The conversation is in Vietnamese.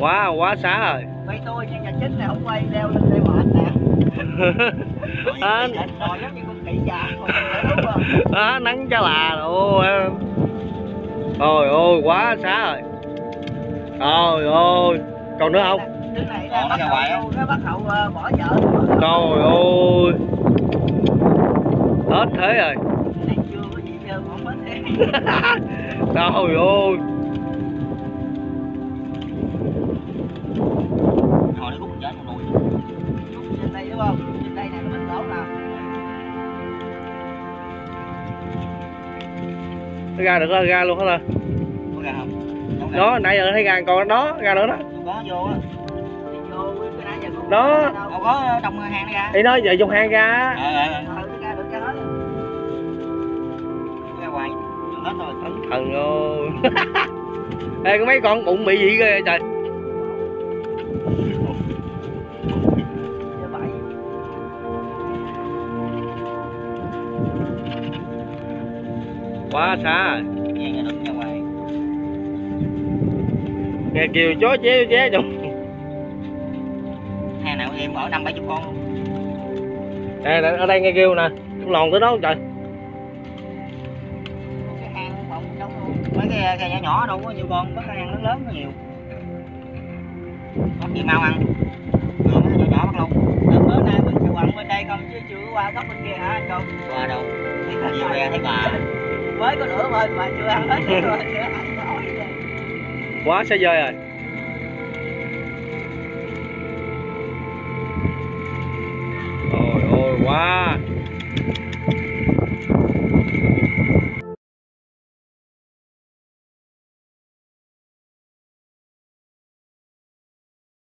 quá quá xá rồi. Quay tôi nhưng nhà chính này không quay leo lên đây mệt nè. À, rồi giống như con khỉ già à, nắng chá là ôi ôi ôi quá xá rồi. Trời ơi. Còn nữa không? Đứa này nó bắt hậu nó bắt hậu ờ, bỏ vợ trời ơi. Hết thế rồi. Cái này ra được đó, ra luôn hết rồi. Có ra không? Không ra. đó nãy giờ thấy ra còn đó ra nữa đó. Đó. ra đâu. có trong hàng nó ra. Thì nói giờ trong hang ra. Ờ ờ ờ. ừ nó ra được cái hết. Ra ngoài Vô hết rồi thánh thần ơi. Ê có mấy con bụng bị gì ghê trời quá xa. Rồi nghe kêu chó chế chế chung hàng nào em ở năm bảy chục con. Nè nè, ở đây nghe kêu nè. Con lòn tới đó không trời cái hang trong mấy cái, cái nhỏ nhỏ đâu có nhiều con mấy cái hàng lớn lớn có nhiều. Có gì mau ăn. Cái nhỏ nhỏ bắt luôn Đợt bữa nay mình sẽ quặng bên đây không chứ chưa có qua góc bên kia hả anh công? Qua đâu? Thấy nhiều bè thấy bà mới có nửa bên mà chưa ăn hết rồi. Quá xa dơi rồi